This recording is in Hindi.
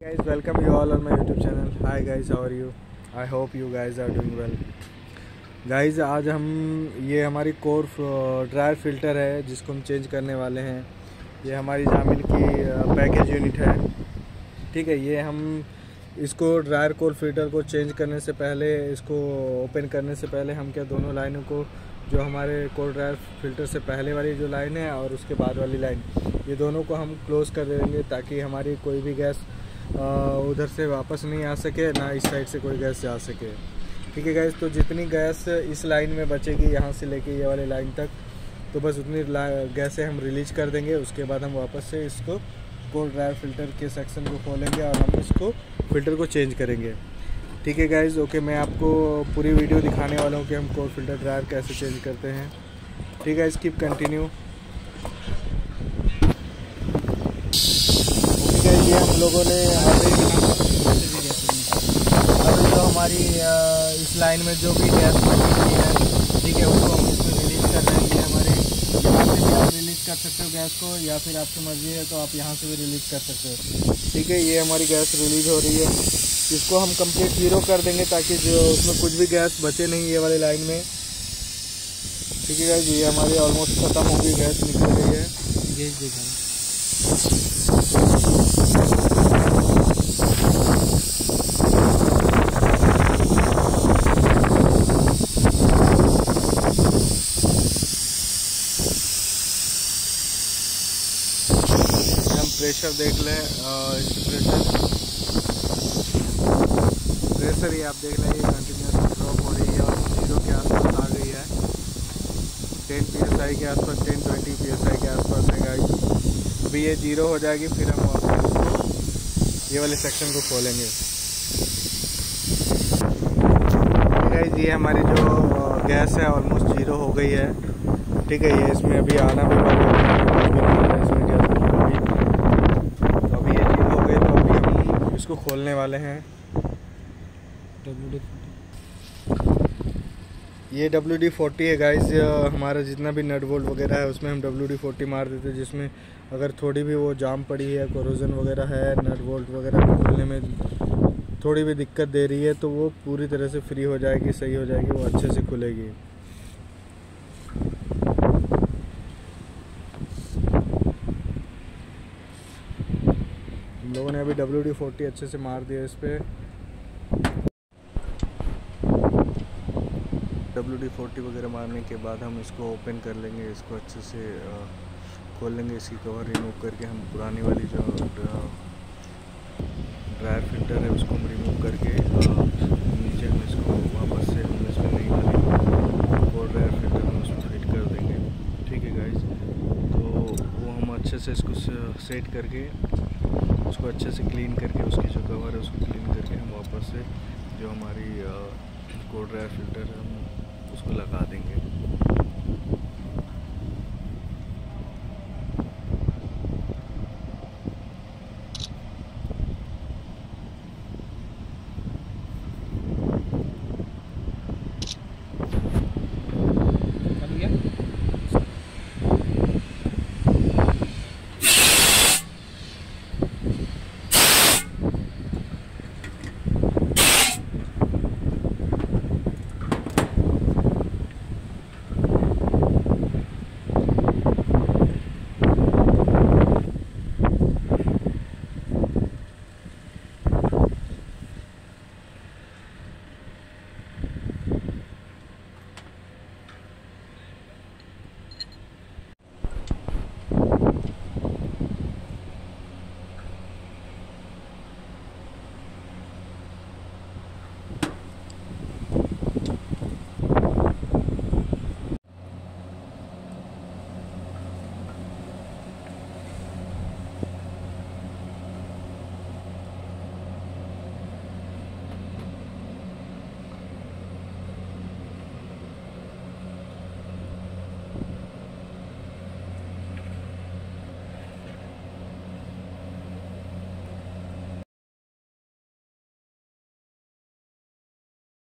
guys, welcome you all on my youtube hi guys, how are you? I hope you guys are doing well. Guys आज हम, ये हमारी कोर ड्रायर फ़िल्टर है, जिसको हम चेंज करने वाले हैं। ये हमारी जामिल की पैकेज यूनिट है। ठीक है, ये हम इसको ड्रायर कोर फ़िल्टर को चेंज करने से पहले, इसको ओपन करने से पहले हम क्या दोनों लाइनों को, जो हमारे कोर ड्रायर फ़िल्टर से पहले वाली जो लाइन है और उसके बाद वाली लाइन ये दोनों को हम क्लोज़ कर देंगे ताकि हमारी कोई भी गैस उधर से वापस नहीं आ सके, ना इस साइड से कोई गैस जा सके। ठीक है गैस तो जितनी गैस इस लाइन में बचेगी, यहाँ से लेके ये वाली लाइन तक तो बस उतनी गैसें हम रिलीज़ कर देंगे, उसके बाद हम वापस से इसको कोल्ड ड्रायर फ़िल्टर के सेक्शन को खोलेंगे और हम इसको फ़िल्टर को चेंज करेंगे। ठीक है गाइज़ ओके मैं आपको पूरी वीडियो दिखाने वाला हूँ कि हम कोल्ड फ़िल्टर ड्रायर कैसे चेंज करते हैं। ठीक है स्किप कंटिन्यू ये हम लोगों ने अभी अभी जो हमारी इस लाइन में जो भी गैस बची हुई है, ठीक है, उसको हम इसमें रिलीज़ कर रहे हैं। हमारे यहाँ से भी आप रिलीज़ कर सकते हो गैस को, या फिर आपकी मर्ज़ी है तो आप यहाँ से भी रिलीज़ कर सकते हो। ठीक है, ये हमारी गैस रिलीज़ हो रही है। इसको हम कंप्लीट ज़ीरो कर देंगे ताकि जो उसमें कुछ भी गैस बचे नहीं ये वाली लाइन में। ठीक है ये हमारी ऑलमोस्ट ख़त्म हो गई गैस निकल गई है। गैस देखा प्रेशर देख लें इसकी प्रेशर प्रेशर ही आप देख लें, ये कंटिन्यूस ड्रॉप हो रही है और ज़ीरो के आसपास आ गई है। टेन पी एस आई के आसपास ten twenty P S I के आसपास है गाइस अभी ये ज़ीरो हो जाएगी, फिर हम वापस ये वाले सेक्शन को खोलेंगे। गाइस ये हमारी जो गैस है ऑलमोस्ट ज़ीरो हो गई है। ठीक है, ये इसमें अभी आना भी बंद इसमें गैस इसको खोलने वाले हैं। ये डब्ल्यू डी फोर्टी है गाइस हमारा जितना भी नट बोल्ट वगैरह है, उसमें हम डब्ल्यू डी फोर्टी मार देते हैं, जिसमें अगर थोड़ी भी वो जाम पड़ी है कोरोजन वगैरह है नट बोल्ट वगैरह खोलने में थोड़ी भी दिक्कत दे रही है तो वो पूरी तरह से फ्री हो जाएगी, सही हो जाएगी, वो अच्छे से खुलेगी। हम लोगों ने अभी डब्ल्यू डी फोर्टी अच्छे से मार दिया इस पर डब्ल्यू डी फोर्टी वगैरह मारने के बाद हम इसको ओपन कर लेंगे, इसको अच्छे से खोल लेंगे, इसकी कवर रिमूव करके हम पुरानी वाली जो ड्रायर फ़िल्टर है उसको हम रिमूव करके नीचे हम इसको वापस से हम इसमें नहीं वाली और ड्रायर फ़िल्टर हम उसमें फिट कर देंगे। ठीक है गाइज़ तो वो हम अच्छे से इसको सेट करके उसको अच्छे से क्लीन करके, उसकी जो कवर है, उसको क्लीन करके हम वापस से जो हमारी कोल्ड एयर फ़िल्टर है, हम उसको लगा देंगे।